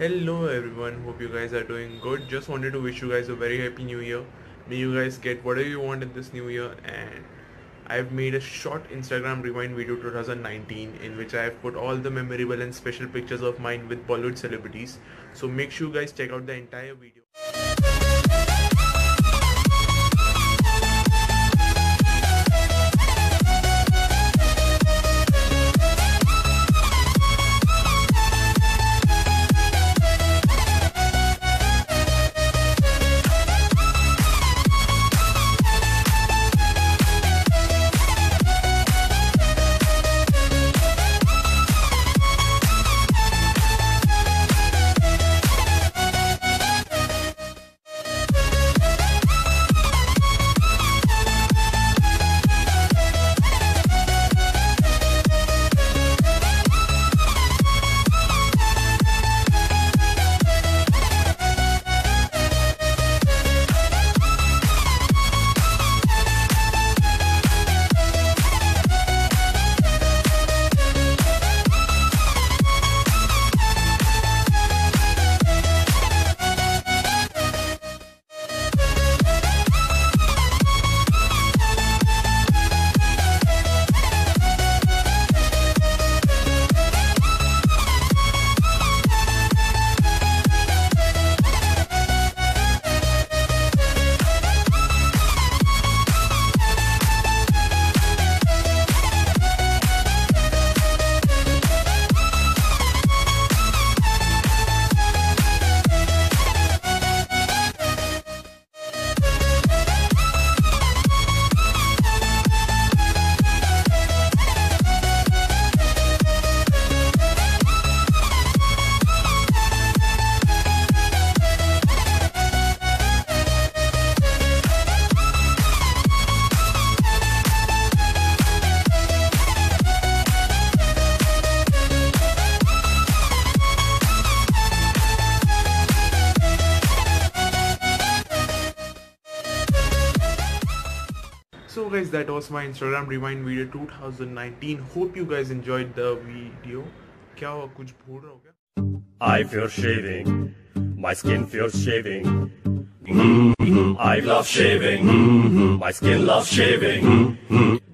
Hello everyone, hope you guys are doing good. Just wanted to wish you guys a very happy new year. May you guys get whatever you want in this new year and I've made a short Instagram rewind video 2019 in which I have put all the memorable and special pictures of mine with Bollywood celebrities. So make sure you guys check out the entire video. so guys that was my instagram rewind video 2019 hope you guys enjoyed the video. I feel shaving. My skin feels shaving. Mm -hmm. i love shaving. Mm -hmm. my skin loves shaving. mm -hmm.